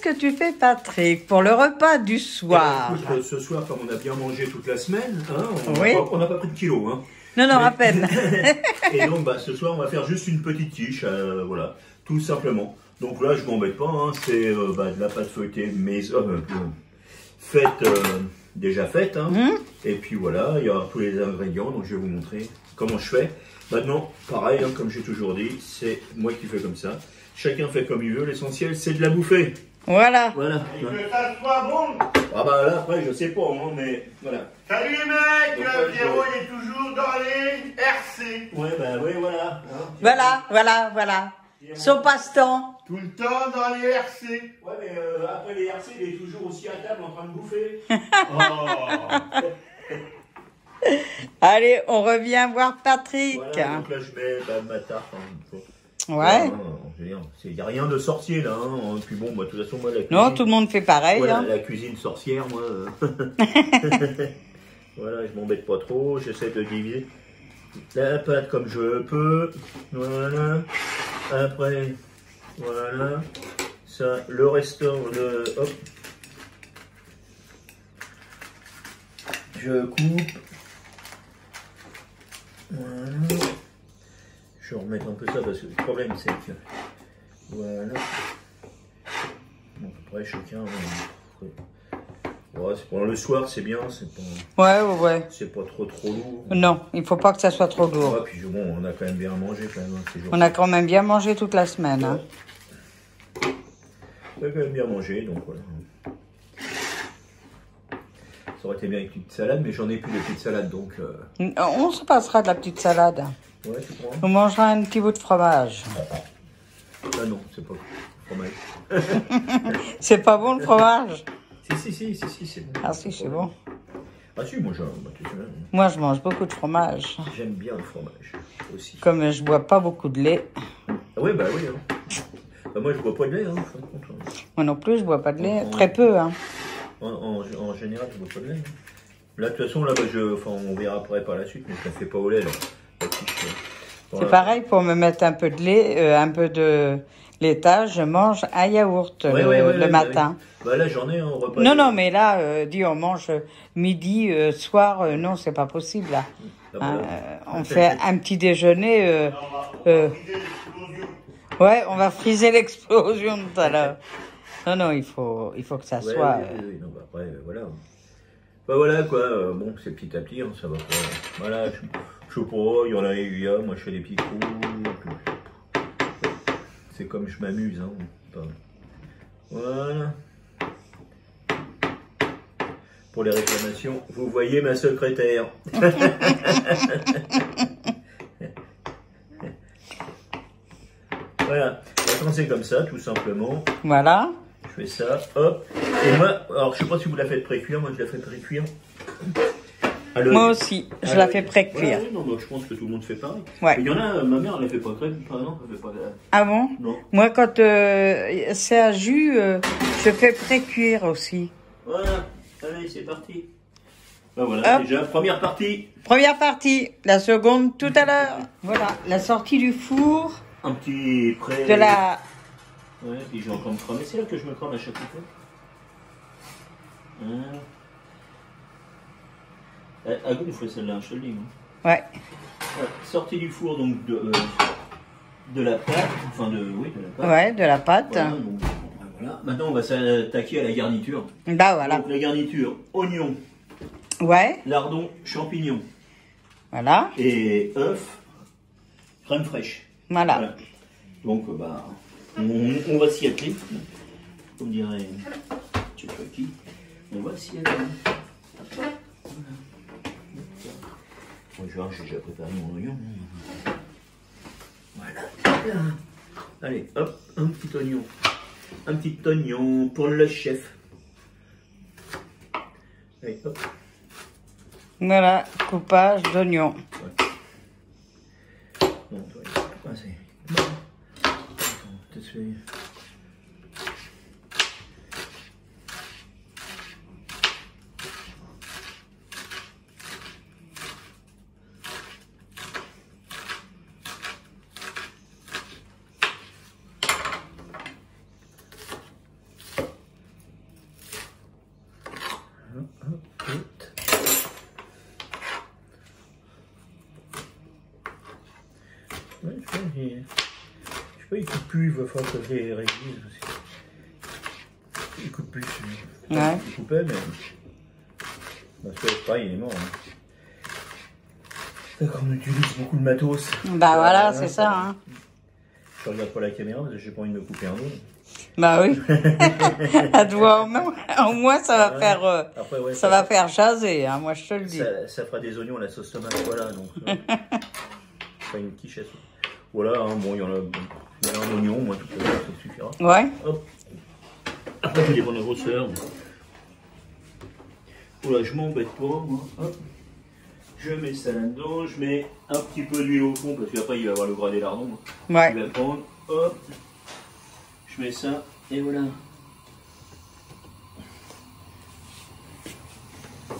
que tu fais, Patrick, pour le repas du soir Écoute, euh, ce soir, comme on a bien mangé toute la semaine, hein, on n'a Oui. pas, on n'a pas pris de kilos. Hein. Non, non, Mais- à peine. Et donc, bah, ce soir, on va faire juste une petite quiche, euh, voilà, tout simplement. Donc là, je m'embête pas, hein, c'est euh, bah, de la pâte feuilletée, mais euh, faite, déjà faite. Hein. Hum Et puis voilà, il y a tous les ingrédients, donc je vais vous montrer comment je fais. Maintenant, pareil, hein, comme j'ai toujours dit, c'est moi qui fais comme ça. Chacun fait comme il veut, l'essentiel c'est de la bouffer. Voilà. Voilà. Et que ça soit bon Ah bah là, après, je sais pas, hein, mais voilà. Salut les mecs Donc, euh, Pierrot je- il est toujours dans les RC. Ouais, bah oui, voilà. hein. Voilà, voilà, voilà. Son passe-temps. Tout le temps dans les RC. Ouais, mais euh, après les RC, il est toujours aussi à table en train de bouffer. Oh. Allez, on revient voir Patrick. Voilà, donc là, je mets bah, ma tarte. hein, Ouais. C'est- Il n'y a rien de sorcier là. Hein. Puis bon, bah, de toute façon, moi, la cuisine. Non, tout le monde fait pareil. Voilà, hein. la cuisine sorcière, moi. euh. voilà, je m'embête pas trop. J'essaie de diviser la pâte comme je peux. Voilà. Après, voilà. Ça, le restant, le. Hop. Je coupe. Voilà. Je vais remettre un peu ça parce que le problème c'est que. Voilà. Donc après chacun. euh, Ouais, c'est pour le soir, c'est bien, c'est pas, Ouais, ouais, c'est pas trop trop lourd. Non, il faut pas que ça soit trop lourd. Ouais, puis bon, on a quand même bien mangé quand même hein, ces jours. On a quand même bien mangé toute la semaine. hein. On a quand même bien mangé, donc voilà. Ça aurait été bien avec une petite salade, mais j'en ai plus de petite salade, donc. euh, On se passera de la petite salade. Ouais, tu prends On mangera un petit bout de fromage. Ah non, c'est pas fromage. C'est pas bon le fromage? Si, si, si, si, si, c'est bon. Ah si, c'est bon. Ah si, moi sais, Moi, je mange beaucoup de fromage. j'aime bien le fromage aussi. Comme je bois pas beaucoup de lait, Ah oui, bah oui. Hein. Bah, moi je bois pas de lait, hein, hein. moi non plus, je bois pas de lait. Très peu, hein. En, en, en général, je bois pas de lait. hein. Là, de toute façon, là, bah, je, enfin, on verra après par la suite, mais je la fais pas au lait. Là. La euh, C'est pareil, pour me mettre un peu de lait, euh, un peu de laitage, je mange un yaourt Ouais, le, ouais, ouais, le ouais, matin. Bah, bah, là, ai un au repas. Non, non, mais là, euh, dit on mange midi, euh, soir, euh, non, c'est pas possible là. Ah, Hein, voilà. euh, on fait un petit déjeuner. euh, euh, ouais, on va friser l'explosion tout à l'heure. Non, non, il faut, il faut que ça soit. oui, oui, oui, non, bah, après, euh, voilà. Bah voilà quoi, euh, bon, c'est petit à petit, hein, ça va pas. Voilà, je, je sais pas, il y en a, il y a, moi je fais des petits coups. C'est comme je m'amuse, hein. Voilà. Pour les réclamations, vous voyez ma secrétaire. voilà, quand c'est comme ça, tout simplement, Voilà. je fais ça, hop. Et moi, alors je sais pas si vous la faites pré-cuire, moi je la fais pré-cuire. Moi aussi, je la fais pré-cuire. Ouais, non, je pense que tout le monde fait pareil. Ouais. Il y en a, euh, ma mère, elle la fait pas très, par exemple, elle fait pas Ah bon? Non. Moi, quand euh, c'est à jus, euh, je fais pré-cuire aussi. Voilà, allez, c'est parti. Bah voilà, Hop. déjà, première partie. Première partie, la seconde tout à l'heure. Voilà, la sortie du four Un petit prêt. de la. Ouais, puis j'ai encore me cramer. C'est là que je me crame à chaque fois. Hein. Elle, elle gonfle celle-là, je te le dis. hein. Ouais, Ouais, Sortie du four, donc de, euh, de la pâte. Enfin, de, oui, de la pâte. ouais, de la pâte. Voilà, donc, bon, ben voilà. Maintenant, on va s'attaquer à la garniture. Bah voilà. Donc, la garniture, oignon, Ouais, lardon, champignons voilà, et œufs, crème fraîche. voilà. Voilà. Donc, euh, bah, on, on va s'y atteler. Comme dirait Tchouchaki, on va s'y atteler. Voilà. Bon, je vois, j'ai déjà préparé mon oignon. Voilà. Allez, hop, un petit oignon. Un petit oignon pour le chef. Allez, hop. Voilà, coupage d'oignon. Ouais, je sais pas, il- je sais pas, il coupe plus, il va falloir que je les révise aussi. Il coupe plus. celui- Mais. Parce que pareil, il est mort. Hein. D'accord, on utilise beaucoup de matos. Bah voilà, c'est ça. Hein. Je regarde pas la caméra parce que j'ai pas envie de me couper un dos. Bah oui. à toi au moins, au moins ça va faire, euh, Après, ouais, ça va faire jaser. Hein, moi je te le dis. Ça, ça fera des oignons la sauce tomate, voilà. Donc, euh, pas une quichette. Voilà, hein, bon, il y en a, il y en a un oignon, moi, tout à l'heure, ça suffira. Ouais. Hop. Après, tout dépend de la grosseur. Voilà, je m'embête pas, moi. Hop. Je mets ça là-dedans, je mets un petit peu d'huile au fond, parce qu'après, il va y avoir le gras des lardons. Ouais. Il va prendre, hop. Je mets ça, et voilà.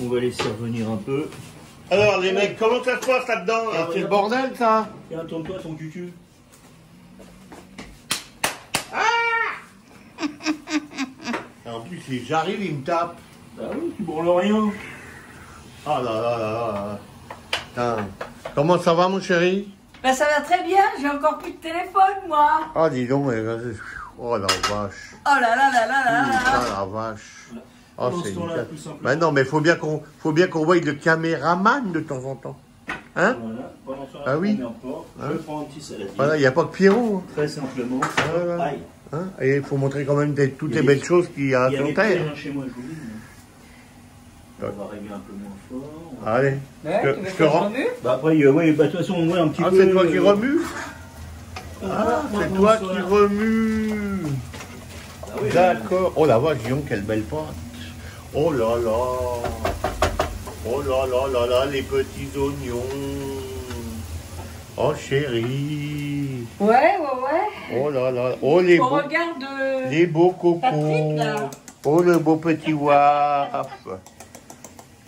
On va laisser revenir un peu. Alors les mecs, comment ça se passe là-dedans là? C'est le bordel ça Tiens, tourne-toi ton cucu. En plus, si j'arrive, il me tape. Bah oui, tu bourres rien. Ah là là là là. Comment ça va mon chéri? Bah ça va très bien, j'ai encore plus de téléphone moi. Ah dis donc, mais... Oh la vache. Oh là là là là là là. Putain la vache. Oh, c'est. Mais non, mais faut bien qu'on faut bien qu'on voie le caméraman de temps en temps. Hein? Voilà, pendant ce temps-là, Ah oui. Hein? Je prends un petit saladier. Voilà, il n'y a pas que Pierrot. Très simplement. Voilà. Aïe. Hein? Et il faut montrer quand même des- toutes les belles choses qu'il y a Il y a sur des Terre. petits chez moi, je vous dis. On va régler un peu moins fort. Allez. Ouais, Je- tu veux je te rends- Bah après, euh, ouais, bah, de toute façon, on voit un petit Ah, peu. c'est toi qui euh, remue Ah, c'est toi qui remue Ah oui, D'accord. Oh la vache, donc, quelle belle pâte. Oh là là. Oh là là là là, les petits oignons. Oh chérie. Ouais, ouais, ouais. Oh là là. Oh les On beaux, regarde. euh, les beaux cocos. Patrick, là. Oh le beau petit waf.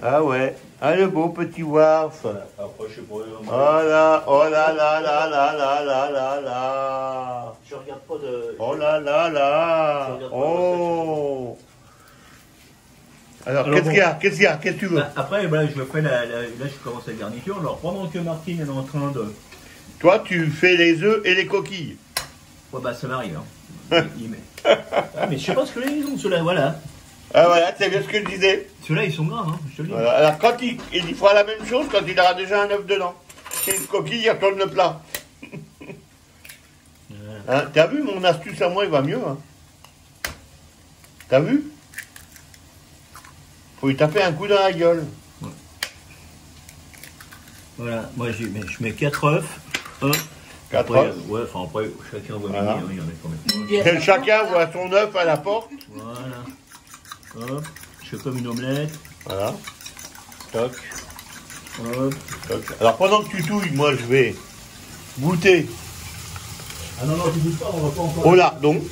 Ah ouais. Ah le beau petit waf. Après, je sais pas. Oh là, oh là là là là là là là là. Je regarde pas de. Oh là là là. Oh. Alors, Alors qu'est-ce bon. qu'il y a? Qu'est-ce qu'il y a? Qu'est-ce que tu veux? Bah, après, bah, je fais la, la- là, je commence la garniture. Alors, pendant que Martine elle est en train de. Toi, tu fais les œufs et les coquilles. Ouais, bah, ça m'arrive. Hein. Il met. Ah, mais je sais pas ce que ils ont, ceux-là, voilà. Ah voilà, c'est bien ce que je disais. Ceux-là, ils sont gras, hein, je te le dis. Voilà. Alors, quand il, il fera la même chose quand il aura déjà un œuf dedans. C'est une coquille, il retourne le plat. Hein, T'as vu, mon astuce à moi, il va mieux. Hein. T'as vu? Faut lui taper un coup dans la gueule. Voilà, moi, j'ai- mais je mets 4 œufs. Hop. Quatre Après, œufs. Ouais, enfin, après, chacun voit Voilà. midi, hein, il y en a quand même. Chacun voit son œuf à la porte. Voilà. Hop. Je fais comme une omelette. Voilà. Toc, Hop. toc. Alors pendant que tu touilles, moi je vais goûter Ah non, non, tu bouges pas, on va pas encore. au lardon.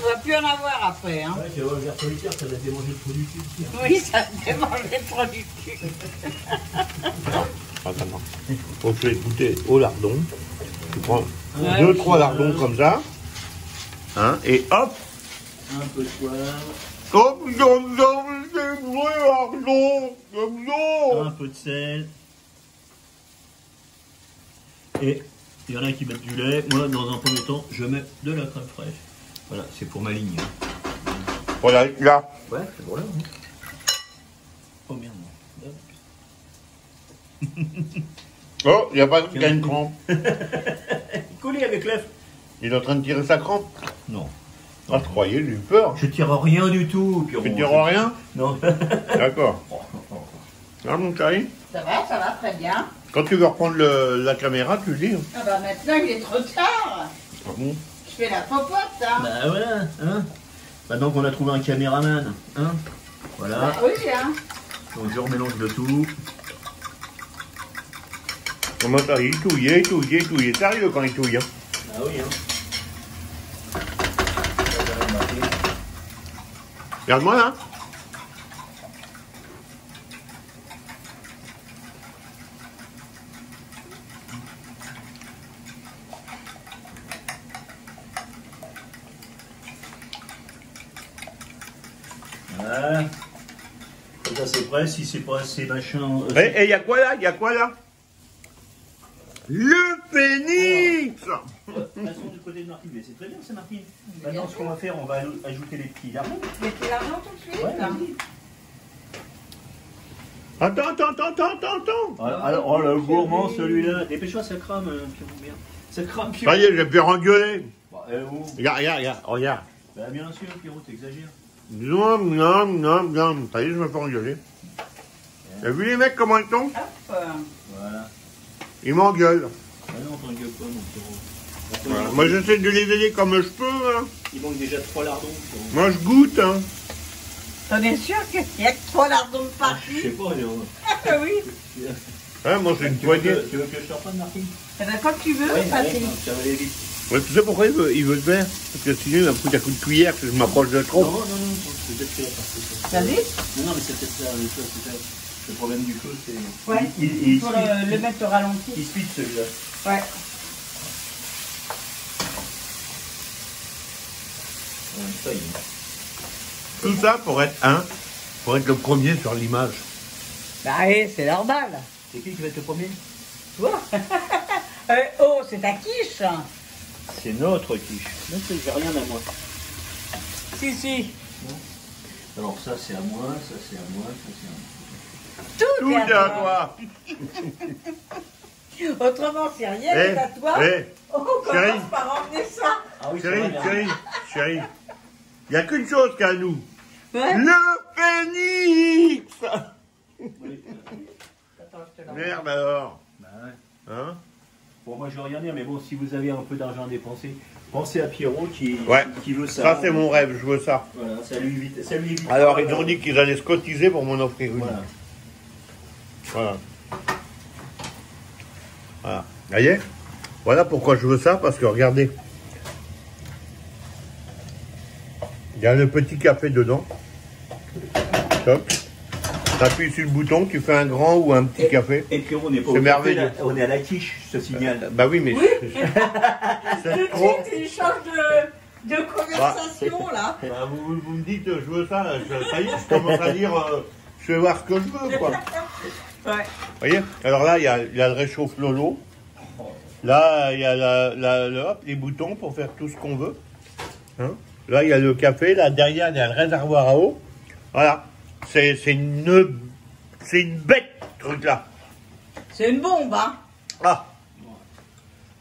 On va plus en avoir après. Hein. Ouais, tu vas voir le verre solitaire, ça a fait manger le trou du cul. Oui, ça fait manger trop du cul. Attends, attends. Faut que je vais goûter au lardon. Tu prends Ouais, deux, trois lardons comme ça. Hein, et hop Un peu de poivre, Comme comme ça, c'est vrai, lardon Comme ça un peu de sel. Et il y en a qui mettent du lait. Moi, dans un premier temps, je mets de la crème fraîche. Voilà, c'est pour ma ligne. hein. Voilà, là. Ouais, c'est voilà. hein. Oh merde. Oh, il n'y a pas a une crampe. Collé avec l'œuf. Il est en train de tirer sa crampe. Non. Ah, je croyais, j'ai eu peur. Je tire rien du tout. Puis Tu on- tires rien Non. D'accord. Ah, mon chéri Ça va, ça va très bien. Quand tu veux reprendre le- la caméra, tu le dis. hein. Ah bah maintenant il est trop tard. Ah bon? Je fais la popote, hein. bah voilà. Hein Maintenant qu'on a trouvé un caméraman. Hein voilà. Bah oui, hein. Donc je remélange le tout. Comment ça Il touille, il touille, il touille. Il est sérieux quand il touille. hein. Ah oui, hein. Regarde-moi là. Voilà. C'est prêt. Si c'est pas assez machin. euh, Et il y a quoi là? Il y a quoi là? Le phénix Passons du côté de Martine, mais c'est très bien, c'est Martine. Maintenant, ce qu'on va faire, on va ajouter les petits lardons. Mais tu l'argent tout de suite Ouais, là. Attends, attends, attends, attends, attends, attends Alors, alors, oh le gourmand celui-là. Dépêche-toi, ça crame, euh. Ça crame, Pierrot. Ça y est, je vais me faire engueuler Bah, eh, oh. Regarde, regarde, regarde, regarde. Bah, bien sûr, Pierrot, t'exagères. Non, non, non, non. Ça y est, je me fais engueuler. T'as vu les mecs comment ils sont Hop. Voilà. Ils m'engueulent. Ah non, t'engueules pas, mon Pierrot. Voilà. Moi, j'essaie de les aider comme je peux. Hein. Il manque déjà trois lardons. Moi, je goûte. Hein. T'en es sûr qu'il n'y a que trois lardons de Ah, Je sais pas, Léon. Ah oui. Hein, moi, j'ai une Tu veux, poignée. que, tu veux que je te Martine? Eh ben, Quand tu veux, Ouais, Patrick. ça va aller vite. Ouais, tu sais pourquoi il veut, il veut le faire? Parce que sinon, il va me foutre un coup de cuillère que je m'approche de Non, trop. non, non, c'est peut-être que la partie. Non, non, mais c'est peut-être ça, le c'est problème du feu, c'est. Ouais. Il, il, il, Pour speed- le, le mettre au ralenti. il speed celui-là. Ouais. Ouais, ça y est. Tout ça pour être un, pour être le premier sur l'image. Bah oui, c'est normal. C'est qui qui va être le premier? Tu vois Euh, Oh, c'est ta quiche. C'est notre quiche. Non, c'est- j'ai rien à moi. Si, si. Alors ça c'est à moi, ça c'est à moi, ça c'est à moi. Tout, Tout est est à à toi. Autrement, si rien Eh, à toi, eh, on chérie. commence par emmener ça. Ah oui, chérie, chérie, chérie. Il n'y a qu'une chose qu'à nous. Ouais. Le phénix Attends, je te l'envoie. Merde alors. Bah ouais. Hein Bon, moi je veux rien dire, mais bon, si vous avez un peu d'argent à dépenser, pensez à Pierrot qui, Ouais. qui veut ça. Ça, c'est mon rêve, je veux ça. Voilà, ça lui évite. Ça lui évite Alors, ils ont dit qu'ils allaient se cotiser pour m'en offrir une. Voilà. Voilà. Voilà. Vous voyez? Voilà pourquoi je veux ça, parce que regardez. Il y a le petit café dedans. Toc. T'appuies sur le bouton, tu fais un grand ou un petit café. Et Pierrot, on n'est pas au café, merveilleux. là, on est à la quiche, je te signale. Bah oui, mais Oui. c'est Tout de trop. suite, il change de, de conversation, là. Bah, vous, vous me dites, je veux ça, je- ça y est, je commence à dire, euh, je vais voir ce que je veux, quoi. Ouais. Vous voyez Alors là, il y a, il y a le réchauffe Lolo. Là, il y a la, la- le- hop, les boutons pour faire tout ce qu'on veut. Hein là, il y a le café. Là, derrière, il y a le réservoir à eau. Voilà. C'est c'est une, c'est une bête, ce truc-là. C'est une bombe, hein. Ah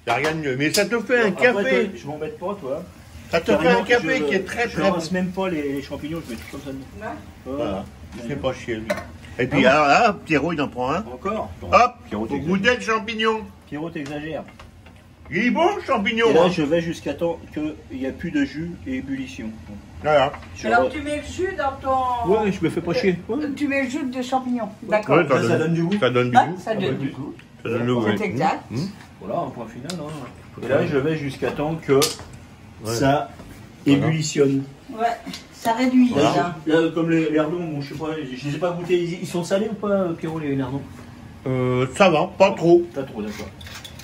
Il n'y a rien de mieux. Mais ça te fait un Après, café. toi, je m'embête pas, toi. Ça te fait un café je- qui est très, Je très bon. ramasse même pas les, les champignons, je mets tout comme ça. Ouais. Voilà. Il fait pas chier, lui. Et puis, alors là, Pierrot, il en prend un. Encore Hop Pierrot, le champignon. Pierrot, t'exagères. Il est bon, le champignon. Et là, hein. je vais jusqu'à temps qu'il n'y a plus de jus et ébullition. Voilà. Alors, tu mets le jus dans ton... Ouais, je me fais pas chier. Ouais. Tu mets le jus de champignons. D'accord. Ouais, Ça, ça donne du goût. Ça donne du goût. ça donne du goût. Ça donne le goût. C'est exact. Mmh. Voilà, un point final. hein. Et là, je vais jusqu'à temps que Ouais. ça ébullitionne. Ouais, ça réduit Là, déjà. là, comme les lardons, bon, je sais pas, je je les ai pas goûtés. Ils, ils sont salés ou pas, Pierrot, les lardons? Euh, ça va, pas trop. Pas trop, d'accord.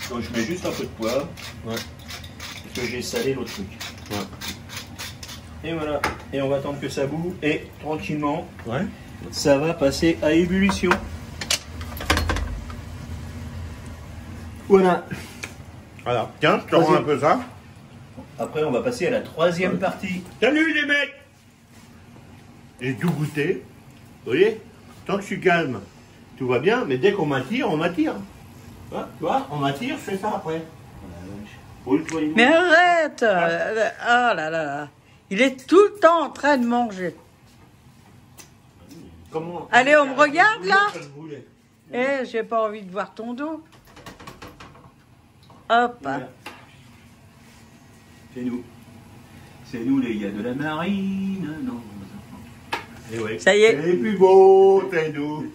Donc, je mets juste un peu de poivre. Ouais. Parce que j'ai salé l'autre truc. Ouais. Et voilà. Et on va attendre que ça boue. Et tranquillement, Ouais. ça va passer à ébullition. Voilà. Voilà. Tiens, je te rends un peu ça. Après, on va passer à la troisième partie. Salut les mecs J'ai tout goûté. Vous voyez Tant que je suis calme, tout va bien, mais dès qu'on m'attire, on m'attire. Tu vois, tu vois, on m'attire, je fais ça après. Mais arrête euh, Ah là là là Il est tout le temps en train de manger. Comment Allez, on me regarde, là. Eh, j'ai pas envie de voir ton dos. Hop. C'est nous. C'est nous les gars de la marine. Non. Eh. Ça y est. C'est les plus beaux, c'est nous.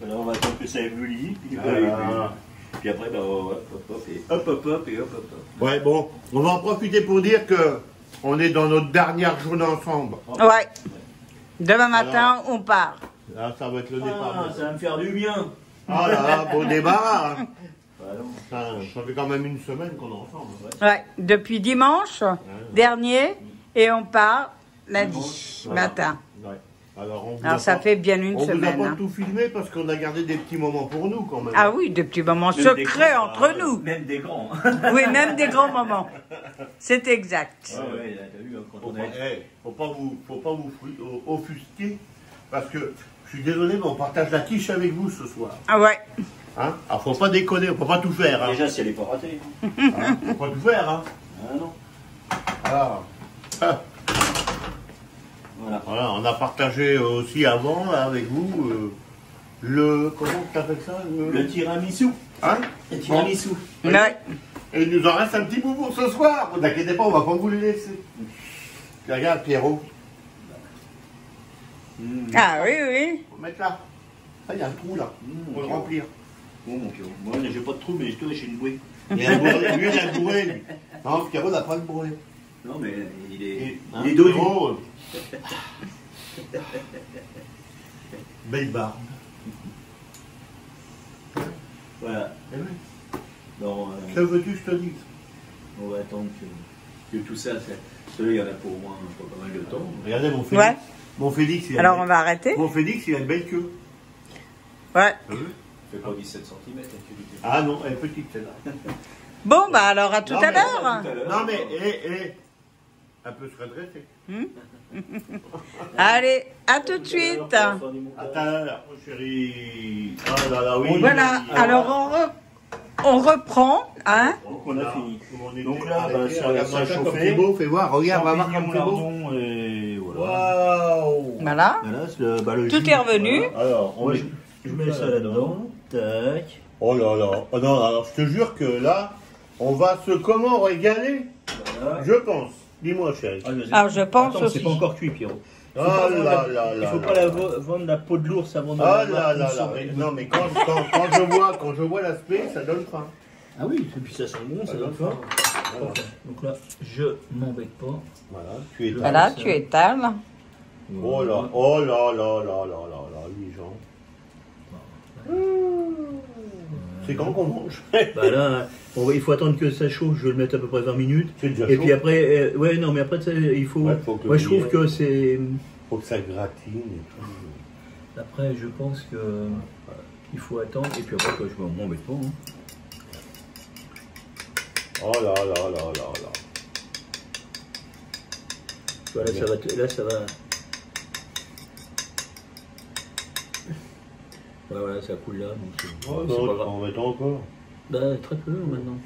Voilà, on va attendre que ça ébullit. Puis, Voilà. puis après, bah, hop, hop, hop, et hop, hop, hop, et hop, hop, hop. Ouais, bon, on va en profiter pour dire que on est dans notre dernière journée ensemble. Ouais. Demain matin, on part. Là, ça va être le départ. Ah, ça va me faire du bien. Ah là, bon débat. hein. Bah ça fait quand même une semaine qu'on est ensemble. Ouais. Depuis dimanche dernier, et on part lundi Voilà. matin. Ouais. Alors, on vous Alors a ça pas- fait bien une on vous a semaine. pas hein. tout filmé parce qu'on a gardé des petits moments pour nous quand même. Ah oui, des petits moments Même secrets grands, entre nous. Même des grands. Oui, même des grands moments. C'est exact. Ah ouais, là, t'as vu, hein, quand Faut on pas, est. faut pas vous, faut pas vous offusquer parce que je suis désolé, mais on partage la quiche avec vous ce soir. Ah ouais. Hein? Alors faut pas déconner, on peut pas tout faire. Hein. Déjà, si elle est pas ratée. Hein, faut pas tout faire. Hein. Ah non. Alors, ah, Voilà. voilà, on a partagé aussi avant là, avec vous euh, le comment tu appelles ça le, Le tiramisu. hein Le tiramisu. Ouais. Et il nous en reste un petit bout pour ce soir. Ne t'inquiétez pas, on va pas vous les laisser. Tu regardes Pierrot, Mmh. Ah oui, oui. faut mettre là. Ça, il y a un trou là. Mmh, Faut le remplir. Bon, mon Pierrot. Moi, j'ai pas de trou, mais toi, j'ai une bouée. Il a le bourré, lui, il a bourré, lui. Non, Pierrot n'a pas le bourré. Non, mais il est. Il est dodu. Euh, Belle barbe. Voilà. Eh oui. Non, Que euh, veux-tu que je te dise? on va attendre que, que tout ça. c'est- Celui, il y en a pour au moins pas pas mal de temps. Regardez mon Félix. Ouais. Mon Félix, il a Alors une on va arrêter? belle- Mon Félix, il a une belle queue. Ouais. Vu fait pas 17 cm. Ah non, elle est petite celle-là. Bon, bah alors à tout Non, à l'heure. Non mais, eh, eh, un peu se redresser. Allez, à tout de suite. L'heure, mon chéri. Ah là là, oui. Voilà, alors on, re- on reprend, hein? Donc on a fini. On est Donc là, bah, ça- ça a comme chauffé. beau, fais voir, regarde, va voir comme c'est beau. et voilà. Waouh Voilà. Voilà, c'est le, bah, le Tout jus, est revenu. voilà. Alors, on je, je mets ça là-dedans. Tac. Oh là là. Oh non, alors je te jure que là, on va se comment régaler Voilà. Je pense. Dis-moi, chérie. Ah. Alors je pense Attends, aussi. c'est pas encore cuit, Pierrot. Oh pas vendre là là Il faut pas la vendre la peau de l'ours avant de Oh la là là là. mais Non, mais quand, quand, quand je vois, quand je vois l'aspect, ça donne faim. Ah oui, et puis ça sent bon, ça Ça donne faim. faim. Voilà. Ok. Donc là, je m'embête pas. Voilà, tu es Voilà, tu étales. Oh là, oh là là là là là là, les gens. C'est quand qu'on mange Bah là, on va- il faut attendre que ça chauffe, je vais le mettre à peu près 20 minutes. C'est déjà Et chaud. puis après, euh, ouais, non, mais après, ça, il faut. Ouais, faut que moi, je trouve que c'est. Faut que ça gratine et tout. Après, je pense que. Il faut attendre, et puis après, quoi, je m'embête pas. hein. Oh là là là là là. Tu vois, là, ça va. te- Là, ça va... Ouais, voilà, ça coule là. Donc non, pas grave. en mettre encore. Bah, très peu maintenant.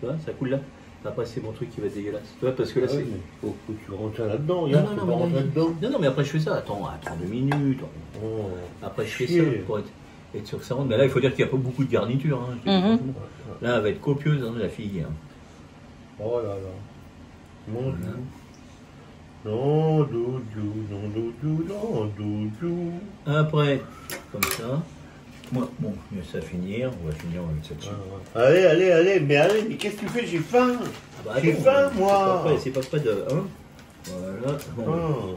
Tu vois, ça coule là. Après, c'est mon truc qui va être dégueulasse. Tu vois, parce que là, Ah c'est. oui, mais faut que tu rentres là-dedans. Non, non, non, mais là, non, non, mais après, je fais ça. Attends, attends deux minutes. Oh. Après, je fais Chier. ça pour être, être sûr que ça rentre. Mais là, il faut dire qu'il n'y a pas beaucoup de garniture. hein. Mhm. Là, elle va être copieuse, hein, la fille. hein. Oh là là. Mon Voilà. Dieu. Non, doudou, non, doudou, non, doudou. Après, comme ça. Moi, bon, il me ça finir. On va finir avec celle-ci. Allez, allez, allez, mais allez, mais qu'est-ce que tu fais J'ai faim. Ah bah, J'ai faim, moi. C'est pas près de. Hein voilà. Bon, Ah,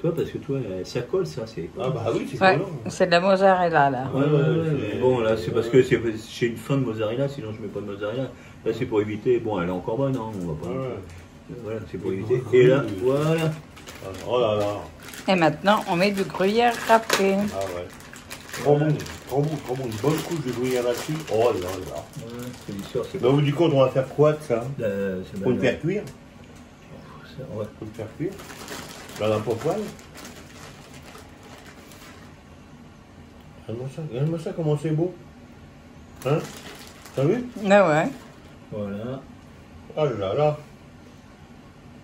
Toi, parce que toi, euh, ça colle, ça, c'est. Ah bah oui, c'est Ouais, c'est de la mozzarella là. Ouais, ouais, ouais, Bon, là, c'est parce que c'est- j'ai une fin de mozzarella, sinon je mets pas de mozzarella. Là, c'est pour éviter. Bon, elle est encore bonne, hein, on va pas. Ouais. Voilà, c'est pour éviter. Et là, voilà. Oh là là. Et maintenant, on met du gruyère râpé. Ah ouais. Bon, bon, trop bon. Une bonne couche de gruyère là-dessus. Oh là là. Voilà, c'est l'histoire, c'est Donc du compte, on va faire quoi de ça La- c'est Faut le la- faire cuire ouais. Faut le faire cuire Dans un pot poêle Regarde-moi ça, regarde-moi ça, comment c'est beau. Hein? T'as vu? Ah ouais. Voilà. Oh là là.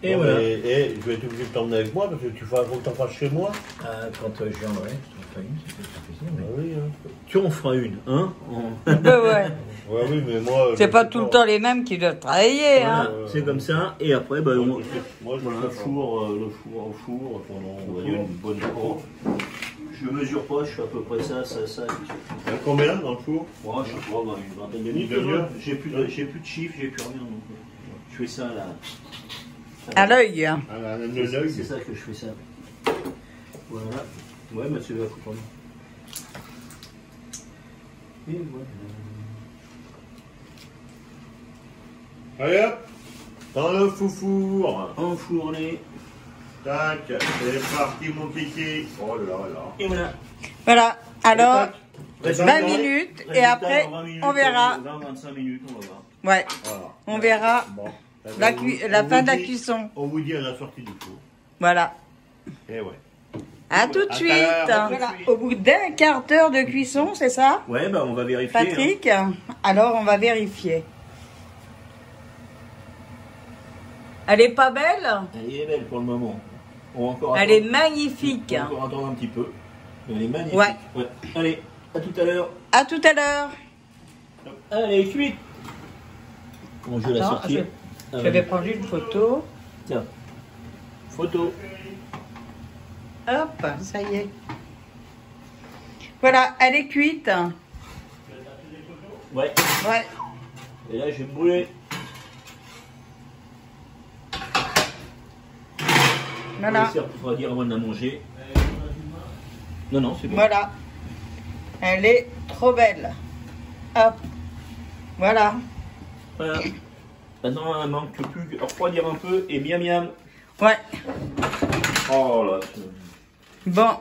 Et Bon, voilà. mais, je vais être obligé de t'emmener avec moi parce que tu faut que t'en fasses chez moi. Ah, quand euh, je viendrai, je t'en ferai une, c'est pas plaisir. Ah oui, hein. Tu en feras une, hein En- ouais. Ouais, oui, mais moi. C'est pas tout le temps les mêmes qui doivent travailler, hein. C'est comme ça. Et après, bah, Moi, on... moi, je voilà, sais le four, euh, le four au four pendant on va dire, une bonne heure. Je mesure pas, je fais à peu près ça, ça, ça. et puis Il y a combien dans le four? Moi, je sais pas, bah, une vingtaine de minutes. J'ai plus, de, j'ai plus de chiffres, j'ai plus rien. Donc, euh, je fais ça là. À l'œil. hein. C'est l'œil. c'est ça que je fais ça. Voilà. Ouais, mais c'est la foutre Et voilà. Allez hop Dans le foufour Enfourné. Tac, c'est parti mon kiki. Oh là là. Et voilà. Voilà. Alors, Résultat- 20 minutes, et après, 20 minutes, on verra. 20-25 minutes, on va voir. ouais, Voilà. on verra Bon. La, fin de la cuisson. On vous dit à la sortie du four. Voilà. Eh ouais. À tout de suite. Voilà. Au bout d'un quart d'heure de cuisson, c'est ça Ouais, bah on va vérifier. hein. Patrick Alors, on va vérifier. Elle est pas belle. Elle est belle pour le moment. On va encore Elle est magnifique. On va encore attendre un petit peu. Elle est magnifique. Ouais. Allez, à tout à l'heure. À tout à l'heure. Allez, cuite. Bon, je vais la sortir. je- Ah, Je vais prendre une photo. Tiens. Photo. Hop, ça y est. Voilà, elle est cuite. Ouais. Ouais. Et là, je vais brûler. Voilà. Il faudra dire avant de la manger. Non, non, c'est bon. Voilà. Elle est trop belle. Hop. Voilà. Voilà. Maintenant, il manque plus qu'à refroidir un peu et miam miam. Ouais. Oh là. Bon.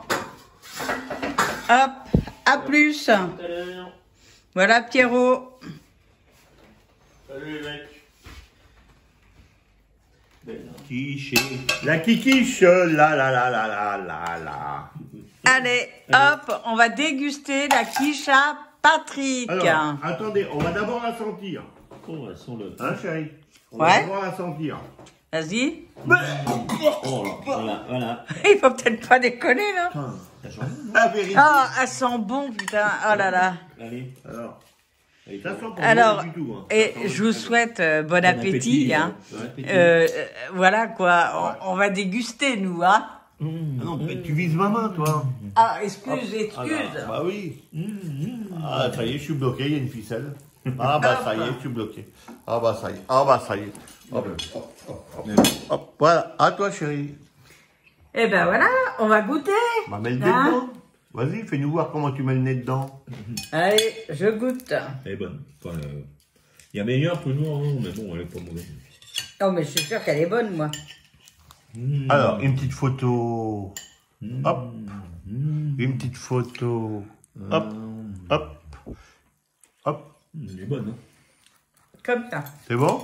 Hop. À plus. À. Voilà Pierrot. Salut les mecs. La kikiche, la la la la la la la. Allez, hop, on va déguster la quiche à Patrick. Alors, attendez, on va d'abord la sentir. Oh, elles sont le. Hein, chérie? On Ouais. va la sentir. Vas-y. Oh là, voilà, voilà. Il faut peut-être pas déconner là. Putain, vérité. Ah, elle sent bon, putain. Oh là là. Allez. Alors, Alors. Hein. et je vous souhaite euh, bon, Bon appétit. hein. Bon appétit. Euh, euh, voilà quoi, on, on va déguster nous. Hein. Ah non, mais tu vises ma main, toi. Ah, excuse, Ah, excuse. là, bah oui. Ah, ça y est, je suis bloqué, il y a une ficelle. Ah, bah ça y est, je suis bloqué. Ah, bah ça y est. Ah, bah ça y est. Hop, hop, voilà. À toi, chérie. Eh ben voilà, on va goûter. Bah, mets le nez Hein dedans. Vas-y, fais-nous voir comment tu mets le nez dedans. Allez, je goûte. Elle est bonne. Enfin, euh, il y a meilleur toujours, hein, mais bon, elle est pas mauvaise. Oh, mais je suis sûre qu'elle est bonne, moi. Alors, une petite photo. Hop. Une petite photo. Hop. Hop. Hop. Elle est bonne, hein. Comme ça. C'est bon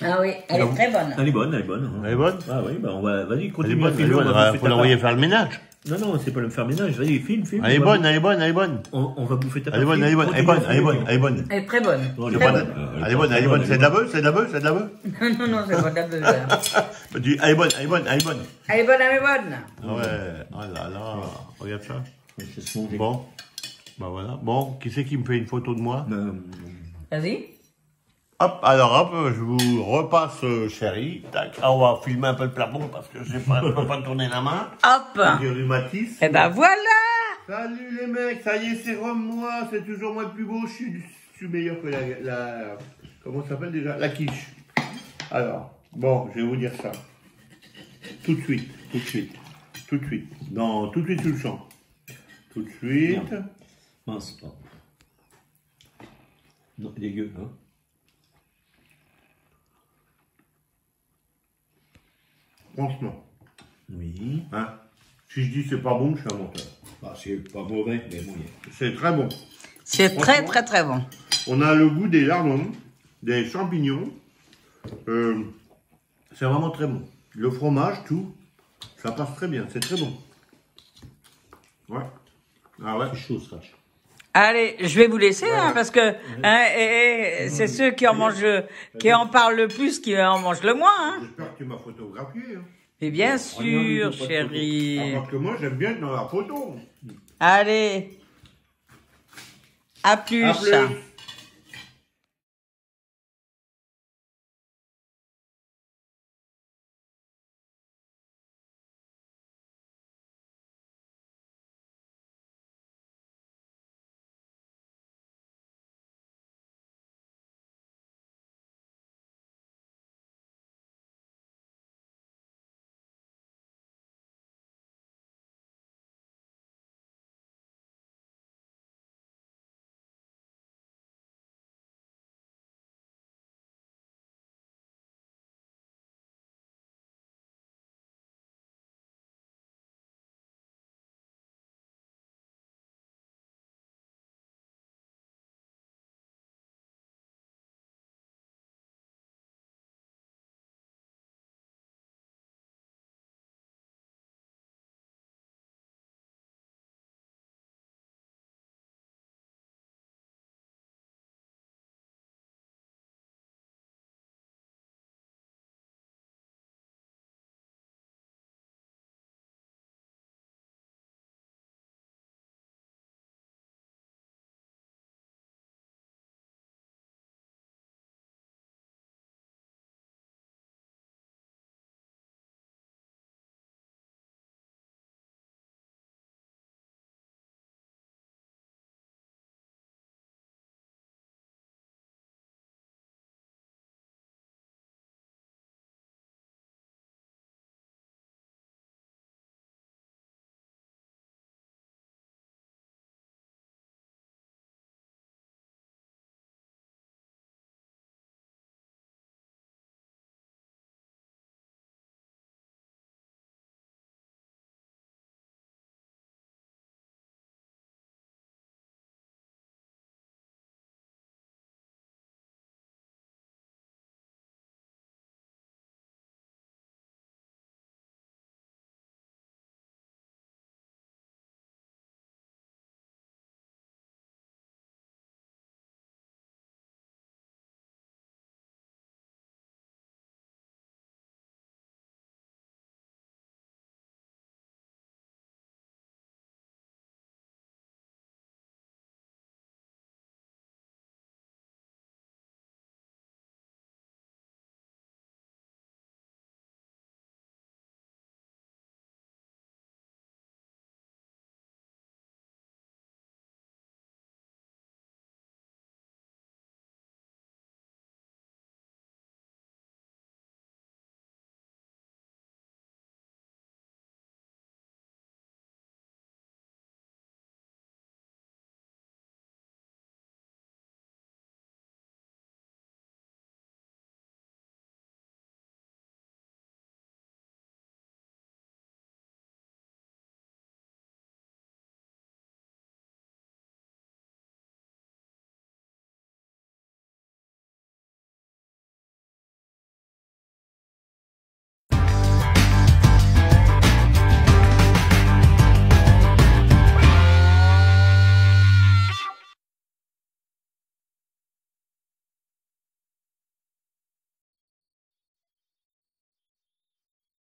Ah oui, elle est très bonne. Elle est bonne, elle est bonne. hein. Elle est bonne Ah oui, bah on va, vas-y, Elle est continue bonne, à elle est on bonne. va Faut l'envoyer faire le ménage. Non, non, c'est pas le faire ménage, vas-y, filme, filme. Elle est bonne, elle est bonne, elle est bonne. On, va bouffer ta Elle est bonne, elle est bonne, elle est bonne, elle est bonne, elle est bonne. Elle est très bonne. Très. Elle est bonne, elle est bonne. C'est de la bœuf, c'est de la bœuf, c'est de la bœuf. Non, non, non, c'est pas de la dis, Elle est bonne, elle est bonne, elle est bonne. Elle est bonne, elle est bonne. Ah Ouais, oh là là, regarde ça. Bon, bah voilà. Bon, qui c'est qui me fait une photo de moi? Vas-y. Hop, alors hop, je vous repasse, euh, chérie. Tac, Ah, on va filmer un peu le plafond parce que je ne peux pas tourner la main. Hop. J'ai rhumatisme. Eh ben voilà. Salut les mecs, ça y est, c'est Rome, moi, c'est toujours moi le plus beau, je suis, je suis meilleur que la, la comment ça s'appelle déjà? La quiche. Alors, bon, je vais vous dire ça. Tout de suite, tout de suite, tout de suite, dans, tout de suite sous le champ. Tout de suite. Mince. oh. Non, dégueu, hein. Franchement, Oui. hein, si je dis c'est pas bon, je suis un menteur. Bah, c'est pas mauvais, mais bon, C'est très bon. C'est très, très, très bon. On a le goût des lardons, des champignons. Euh, c'est vraiment très bon. Le fromage, tout, ça passe très bien. C'est très bon. Ouais. Ah ouais. c'est chaud, Scratch. Allez, je vais vous laisser, hein, parce que hein, et- et c'est ceux qui en mangent, qui en parlent le plus, qui en mangent le moins. Hein. J'espère que tu m'as photographié. Hein. Et bien sûr, chérie. Parce que moi, j'aime bien être dans la photo. Allez. À plus. À plus.